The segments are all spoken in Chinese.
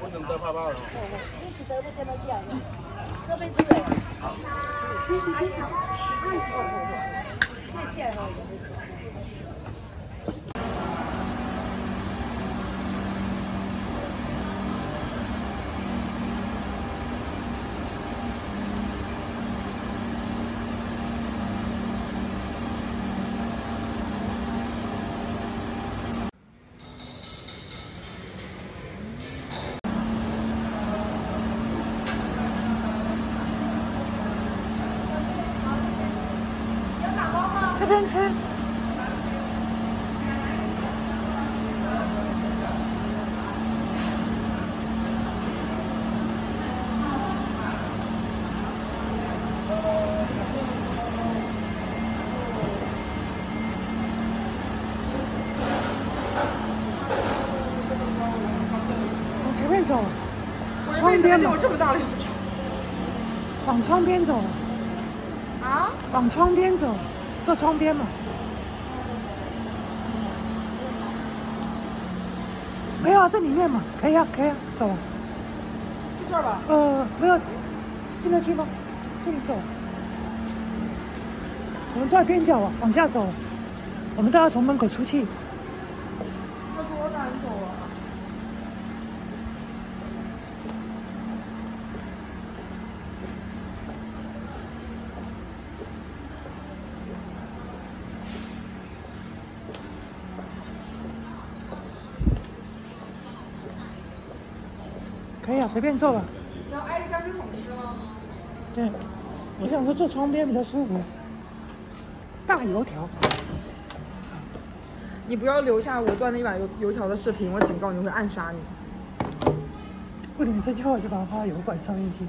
不能得怕怕了。一直都不跟他讲，这边这个。谢谢哈。这边吃。往前面走，窗边我这么大了。往窗边走，啊？往窗边走，坐窗边嘛。没有啊，这里面嘛，可以啊，可以啊，走啊。就这儿吧。呃，没有，进得去吗？这里走。我们在边角啊，往下走。我们都要从门口出去。这多难走啊！可以啊，随便坐吧。你要挨着泔水桶吃吗？对，我想说坐窗边比较舒服。大油条，你不要留下我端那一碗油油条的视频，我警告你，会暗杀你。不理这句话，我就把它发到油管上面去。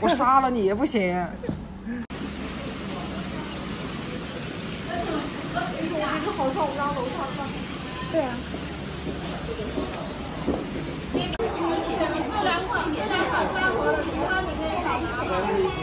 我杀了你也不行。我感觉好像我们家楼上的。对啊。这两款，这两款三盒的，其他你可以来选。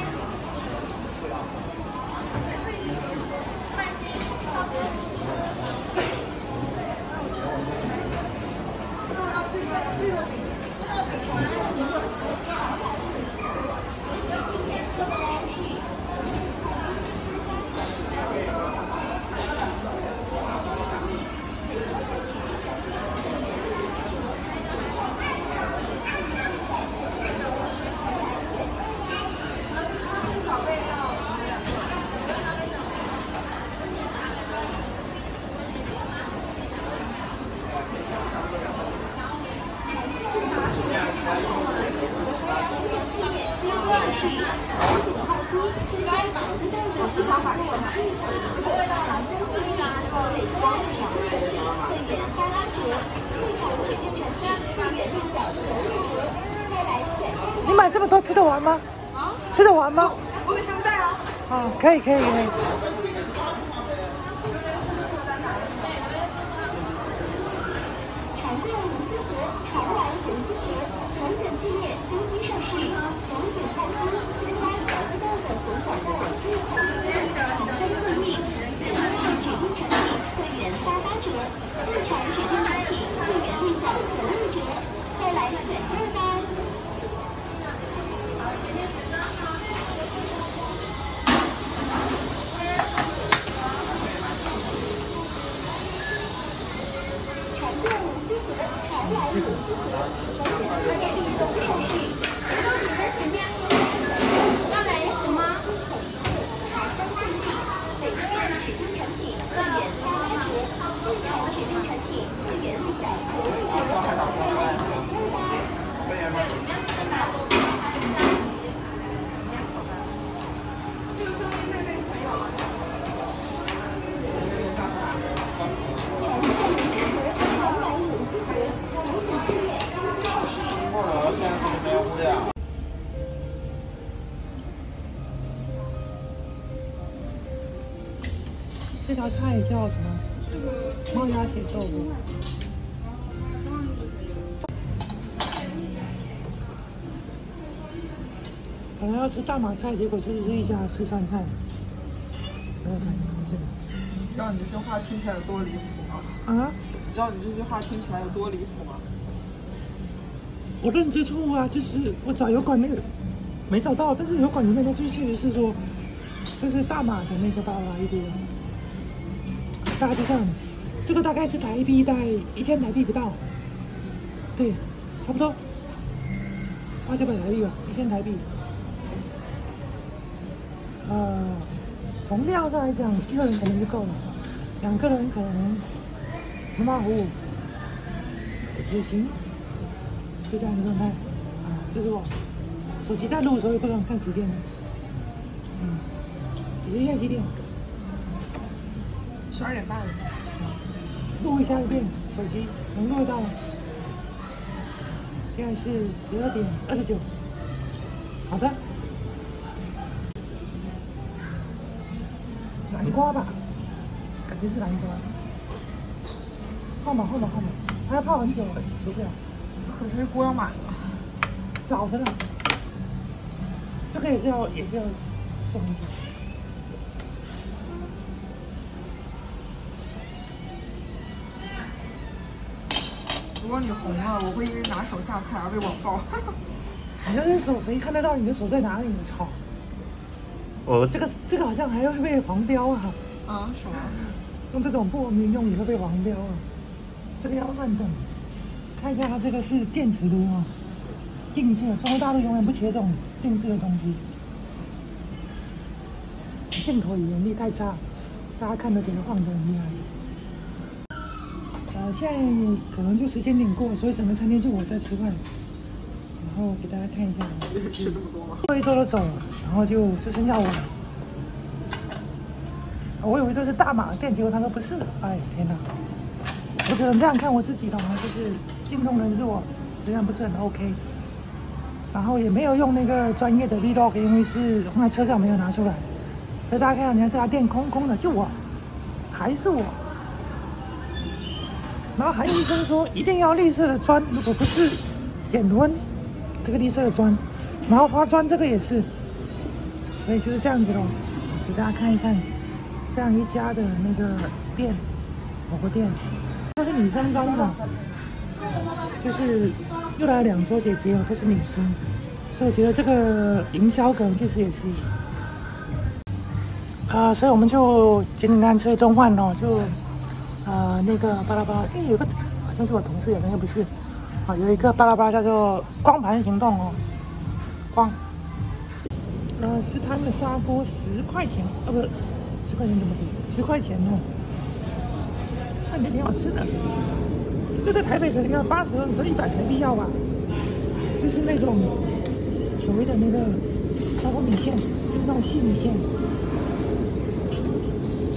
你买这么多吃得完吗？啊？吃得完吗？我给他们带啊。啊，可以可以可以。常见无锡盒、长蓝红锡盒、红酒系列清新上市，红酒泰斯添加小鸡蛋的红小蛋出口，好香四溢，健康指定产品会员大八折，日常指定产品会员立享九六折，快来选绿豆米面，吧！现在是没有物料。这道菜叫什么？猫鸭血豆腐。本来要吃大马菜，结果吃的是一家四川菜。没有菜，没事。知道你这句话听起来有多离谱吗？啊？你知道你这句话听起来有多离谱吗？我认知错误啊，就是我找油管那个没找到，但是油管里面的就确实是说，就是大马的那个巴拉一点，大概就这样。这个大概是台币大概一千台币不到，对，差不多八九百台币吧，一千台币。呃，从量上来讲，一个人可能就够了，两个人可能马马虎也行。就这样的状态，啊，就是我手机在录的时候也不能看时间的，嗯，已经现在几点？十二点半了。录一下一遍，手机能录得到吗？现在是十二点二十九，好的。南瓜吧，感觉是南瓜。泡吧泡吧泡吧，它要泡很久，熟不了。可是锅要满了。找着了，这个也是要也是要送回去。如果你红了，我会因为拿手下菜而被网暴。好像是手谁看得到你的手在哪里？我操！我这个这个好像还要被黄标啊！啊？什么？用这种不文明用语会被黄标啊！这个要慢等。看一下，它这个是电池的哦，定制的。中国大陆永远不缺这种定制的东西。进口语言力太差，大家看得觉得晃得很厉害。呃，现在可能就时间点过，所以整个餐厅就我在吃饭。然后给大家看一下，吃这么多吗？这一桌都走了，然后就只剩下我了。我以为这是大马店，结果他说不是。哎天哪！我只能这样看我自己的吗？就是镜中人是我，虽然不是很 OK。然后也没有用那个专业的 vlog，因为是放在车上没有拿出来。所以大家看，你看这家店空空的，就我，还是我。然后还有医生说一定要绿色的砖，如果不是减温，这个绿色的砖。然后花砖这个也是，所以就是这样子咯。给大家看一看，这样一家的那个店，火锅店。都是女生专场，就是又来了两桌姐姐哦，都是女生，所以我觉得这个营销梗其实也是，啊，所以我们就简简单单吃一顿饭哦，就呃那个巴拉巴拉，哎，有个好像是我同事，有那个不是，啊，有一个巴拉巴拉叫做光盘行动哦，光，呃，是他们的砂锅十块钱，啊，不是十块钱怎么抵？十块钱哦。那也挺好吃的，这在台北可能要八十或者一百台币要吧，就是那种所谓的那个砂锅米线，就是那种细米线，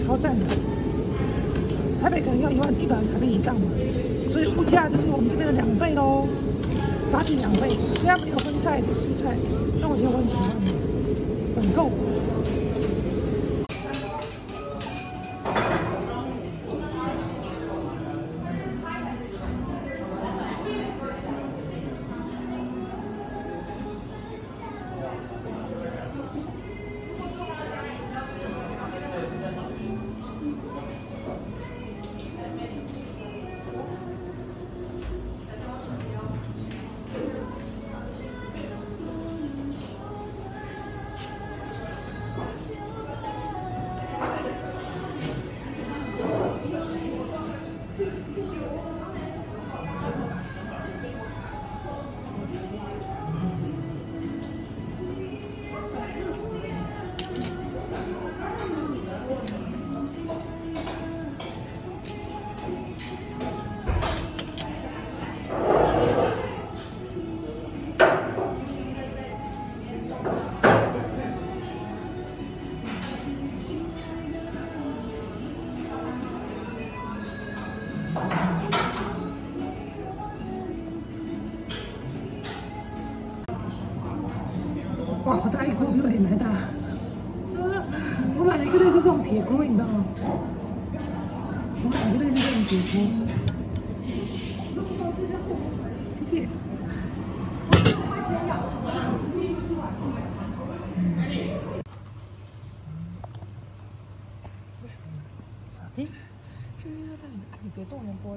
超赞的。台北可能要一万一百台币以上嘛，所以物价就是我们这边的两倍喽，打底两倍。虽然没有荤菜、蔬菜，但我觉得我很喜欢，很够。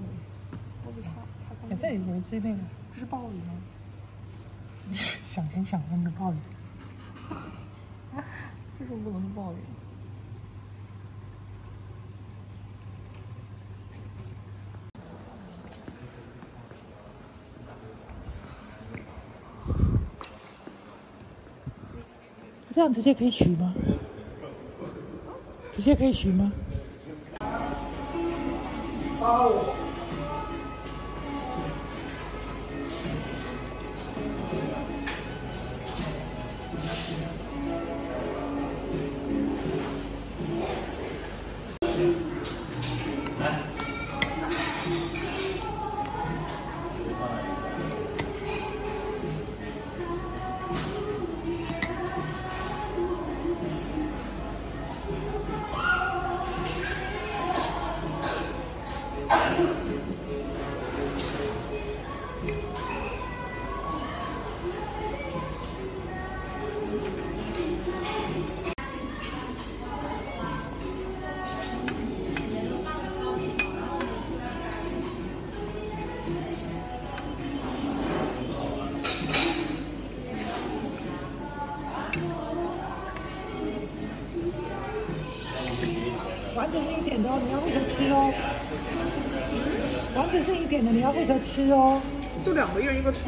动那玻璃，玻璃擦擦干哎，净。这里有一只那个，这是鲍鱼吗？想钱想用的鲍鱼。为什么不能是鲍鱼？这样直接可以取吗？直接可以取吗？完整哦。完整剩一点的，你要负责吃哦。就两个，一人一个吃。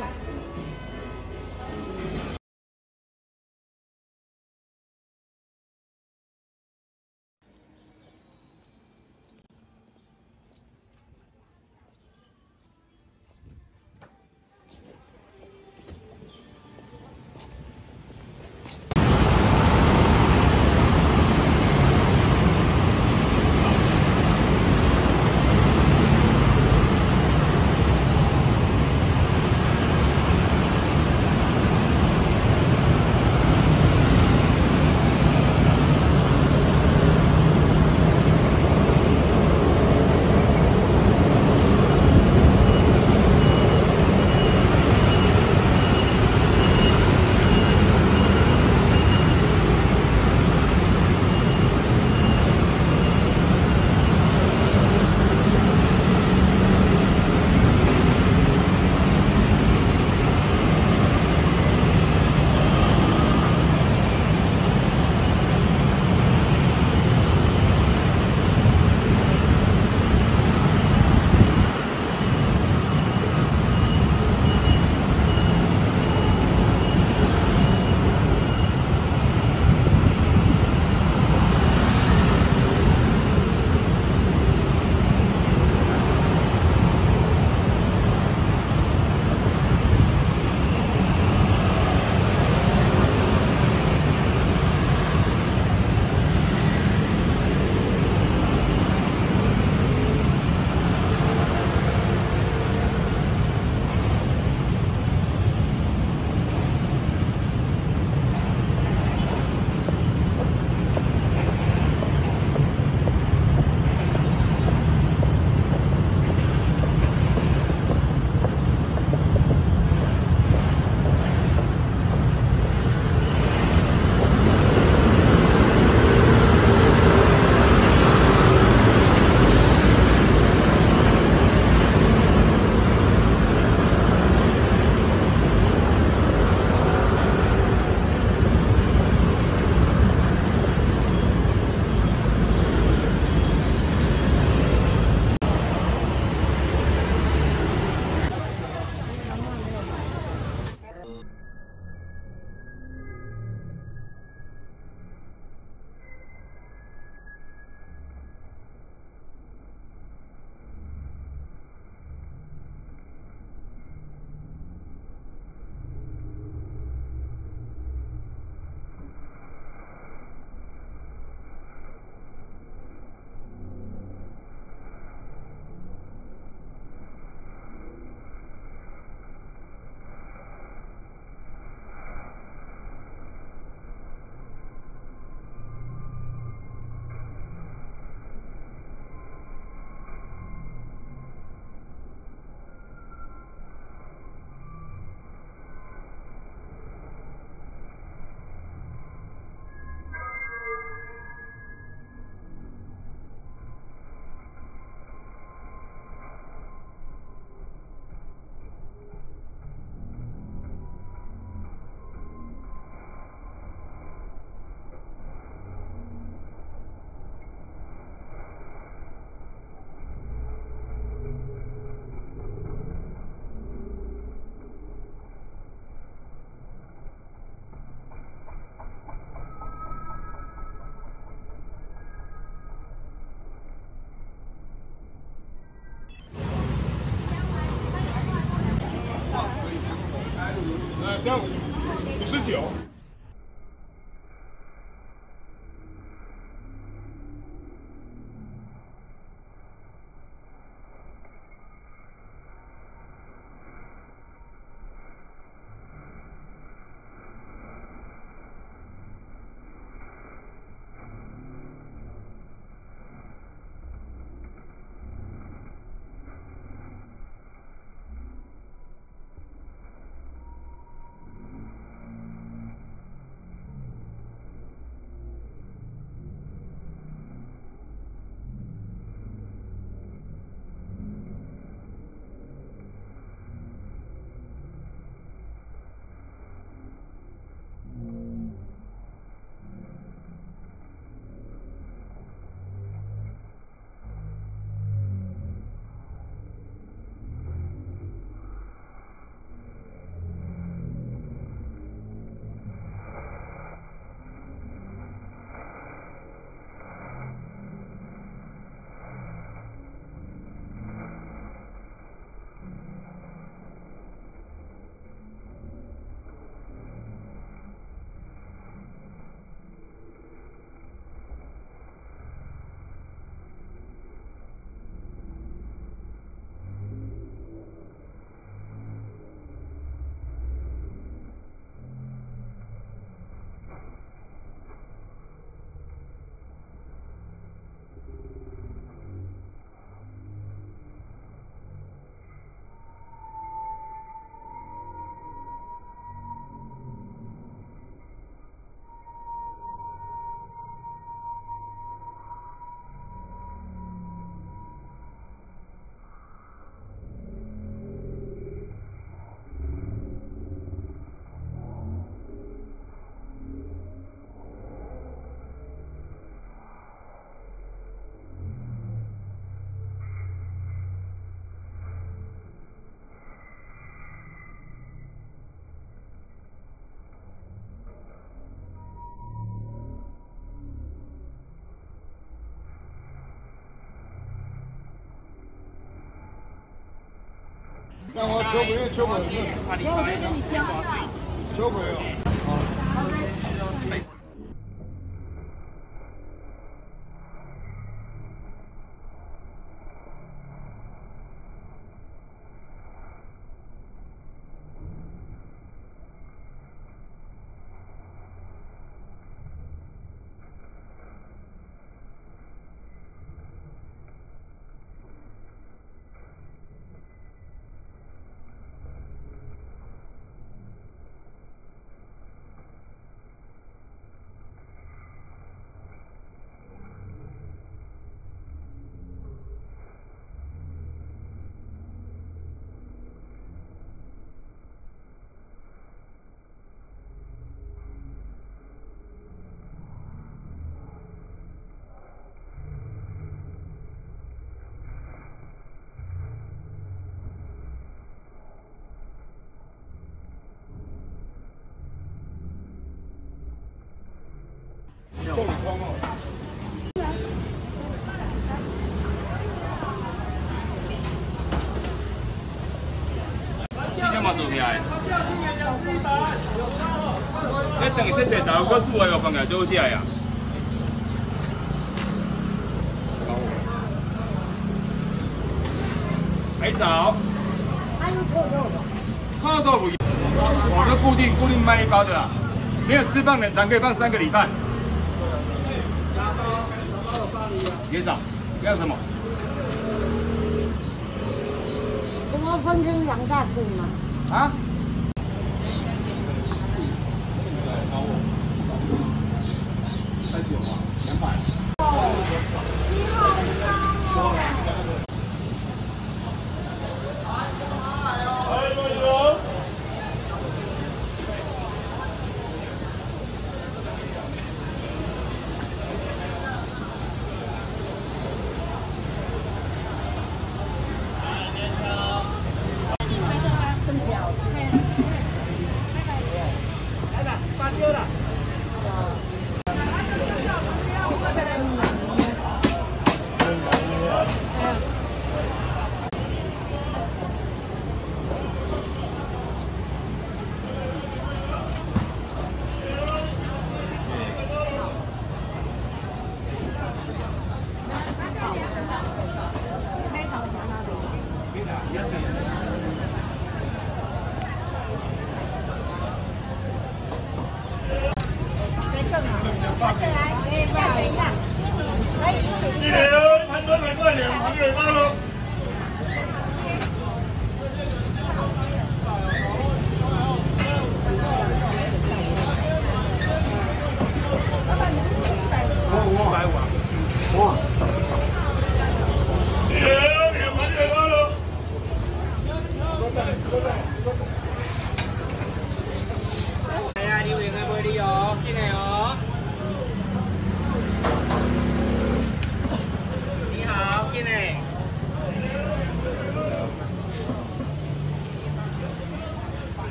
这样五十九。那我求回，求回，那我再给你。求回你等于这这大陆个数个放起来做起来呀。海藻。还有臭豆腐。臭豆腐，我都固定固定卖一包的啦，没有吃饭的咱可以放三个礼拜。别找，要什么？怎么分成两大份吗？啊？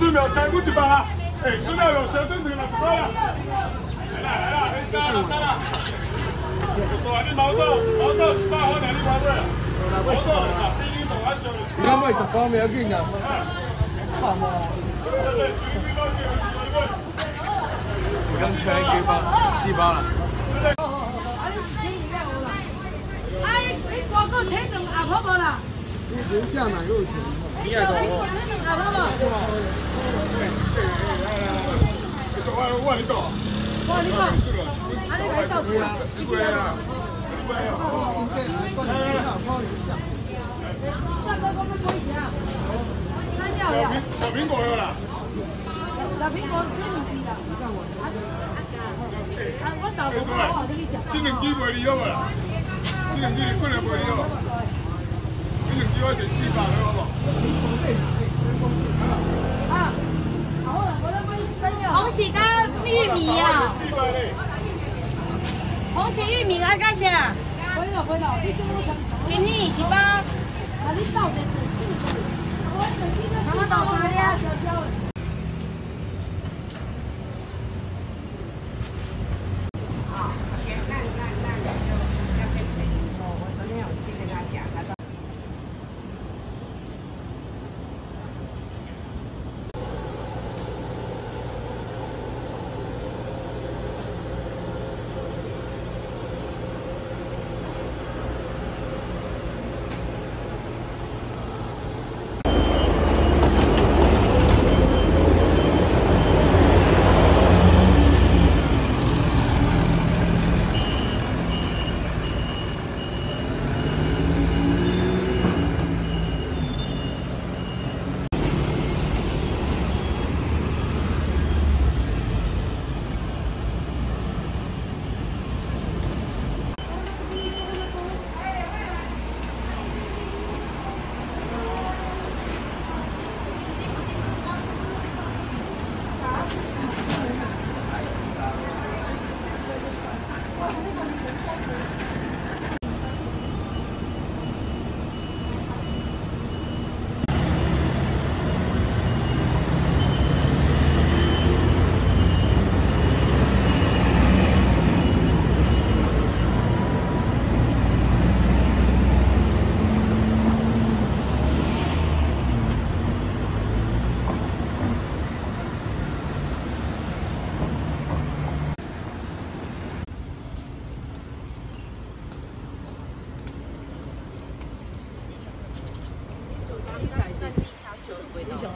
当水苗三个一百啊！哎，水苗有小灯这个拿出来了。来啦来啦，很杀了杀了。大你毛豆毛豆一百块两你毛豆，毛豆啊，比你大啊小。你敢买十包没要紧啊？差吗？对对，随便高兴，随便。我刚吃了几包，四包了。哎，你光个体重阿婆无啦？人下奶肉甜。你阿婆无？我我你讲。我你讲，啊你来照顾啊？你过来啦。大哥，我们可以吃啊？三条了。小苹果有啦。小苹果真牛逼啦！啊，我豆腐好好，你去食。这两支卖你好无啦？这两支你过来卖你好。这两支我得四百好不？啊，好了，我来。红薯加玉米啊。红薯玉米啊，干啥？给你一包。啊，你倒的。什么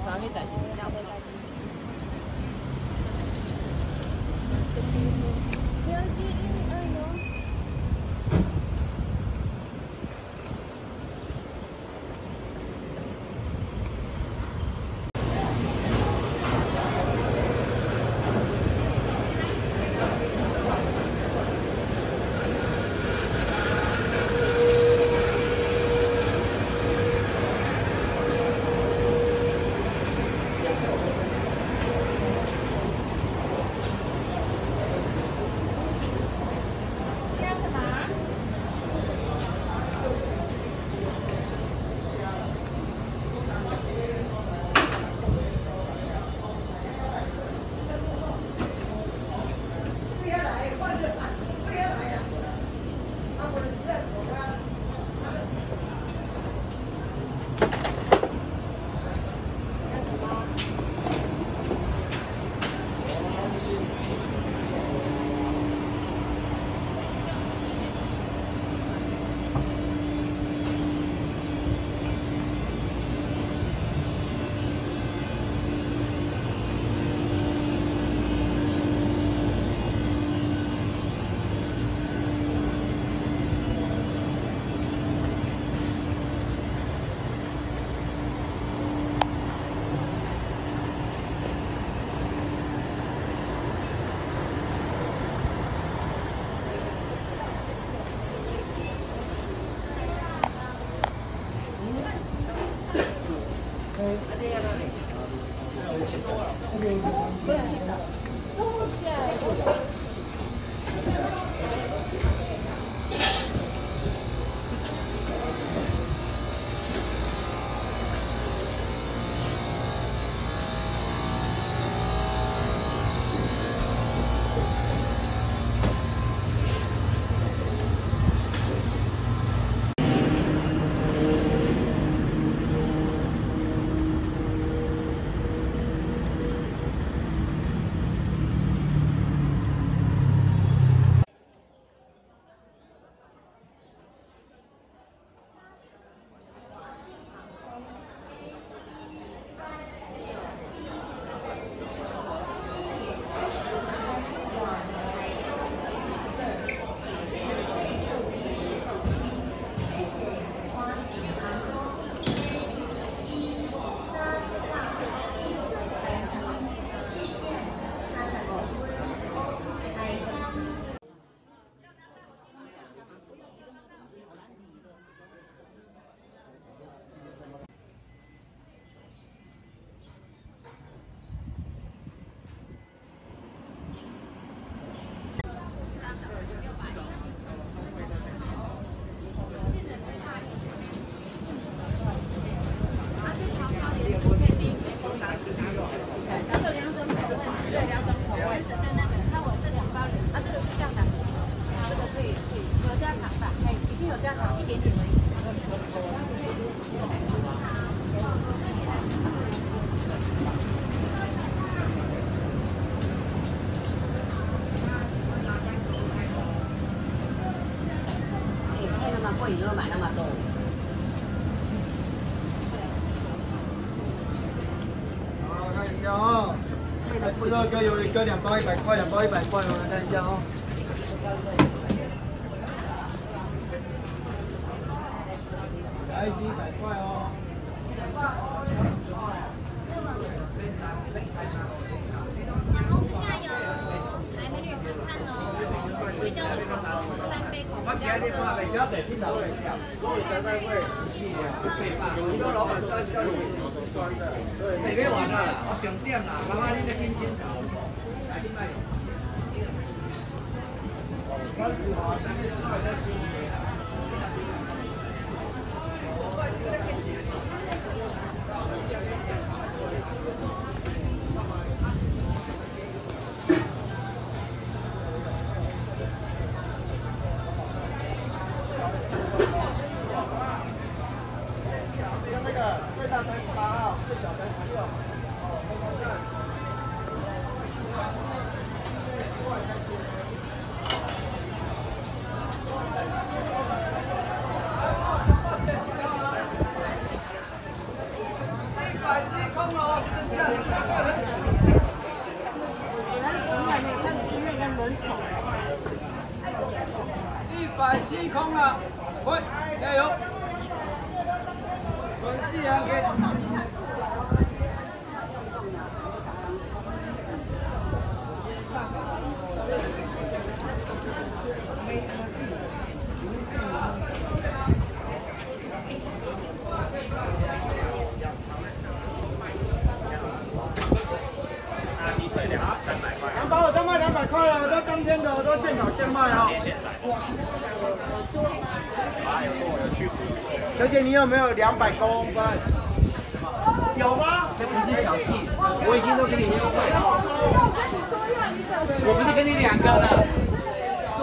上早起代志。Thank you. 你又买那么多。好，看一下哦。不知道哥有一个两包一百块，两包一百块，我来看一下哦。气，我已经都给你优惠了。我不是给你两个了。对，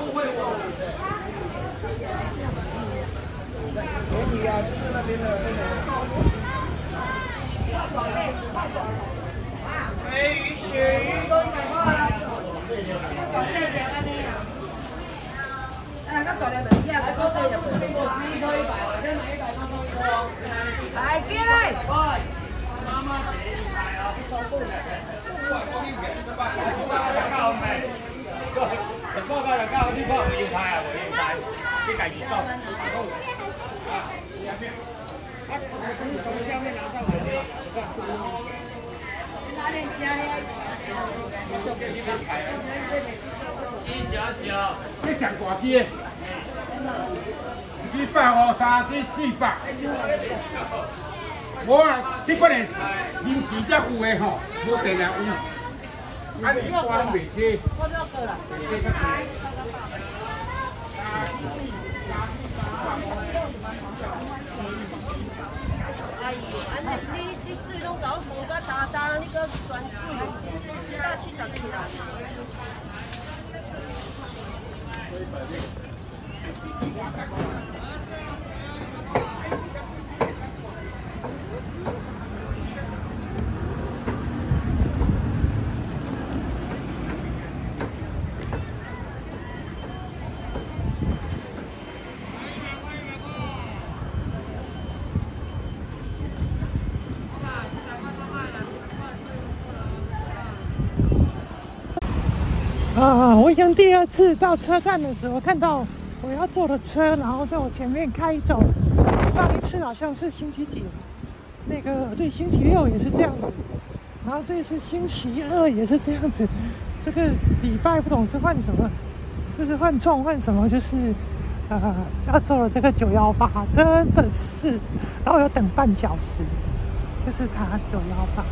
误会我。便宜啊，是那边的那个。美鱼、鳕鱼都一百块啊。来，进来。报告了，告你报没有拍啊，我有拍，你赶紧报。你上大支的，一百五，三支四百。无啊，这款的临时才有的吼，无定定有。啊，你挂拢袂切。阿姨，安尼你你水拢搞无个大大，你个转水，一到七十七啦。啊！我想第二次到车站的时候，看到我要坐的车，然后在我前面开走。上一次好像是星期几？那个对，星期六也是这样子。然后这次星期二也是这样子。这个礼拜不懂是换什么，就是换撞换什么，就是呃要坐了这个九幺八，真的是，然后要等半小时，就是它九幺八。